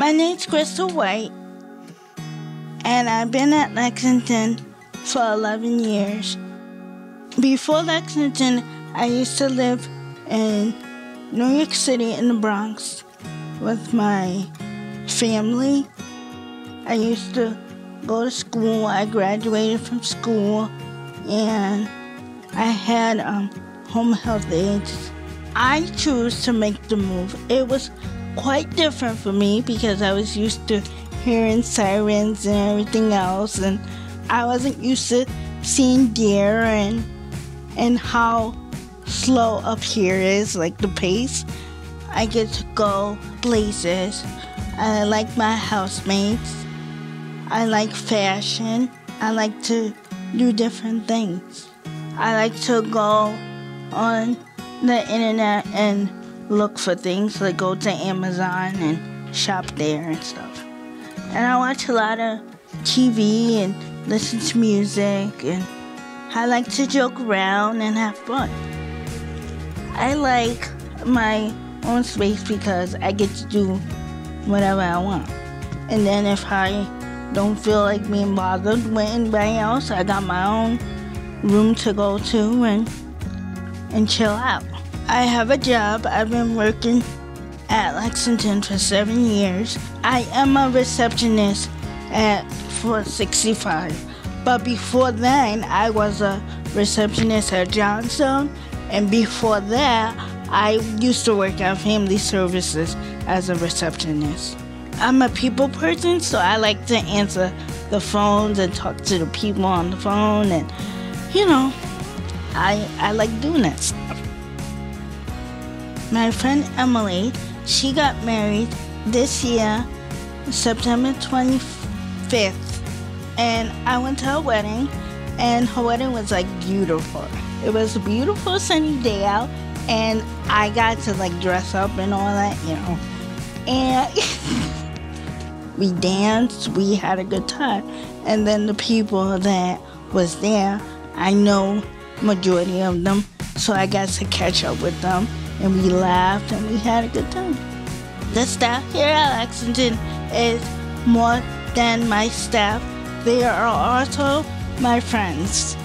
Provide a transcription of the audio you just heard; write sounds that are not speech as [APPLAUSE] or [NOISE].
My name's Crystal White, and I've been at Lexington for 11 years. Before Lexington, I used to live in New York City in the Bronx with my family. I used to go to school. I graduated from school and I had um, home health aides. I chose to make the move. It was quite different for me because I was used to hearing sirens and everything else, and I wasn't used to seeing deer and and how slow up here is, like the pace. I get to go places. I like my housemates. I like fashion. I like to do different things. I like to go on the internet and look for things, like go to Amazon and shop there and stuff. And I watch a lot of TV and listen to music, and I like to joke around and have fun. I like my own space because I get to do whatever I want. And then if I don't feel like being bothered with anybody else, I got my own room to go to and and chill out. I have a job. I've been working at Lexington for seven years. I am a receptionist at 465. But before then, I was a receptionist at Johnson. And before that, I used to work at Family Services as a receptionist. I'm a people person, so I like to answer the phones and talk to the people on the phone. And, you know, I, I like doing that stuff. My friend Emily, she got married this year, September 25th. And I went to her wedding, and her wedding was like beautiful. It was a beautiful sunny day out, and I got to like dress up and all that, you know. And [LAUGHS] we danced, we had a good time. And then the people that was there, I know majority of them, so I got to catch up with them and we laughed and we had a good time. The staff here at Lexington is more than my staff. They are also my friends.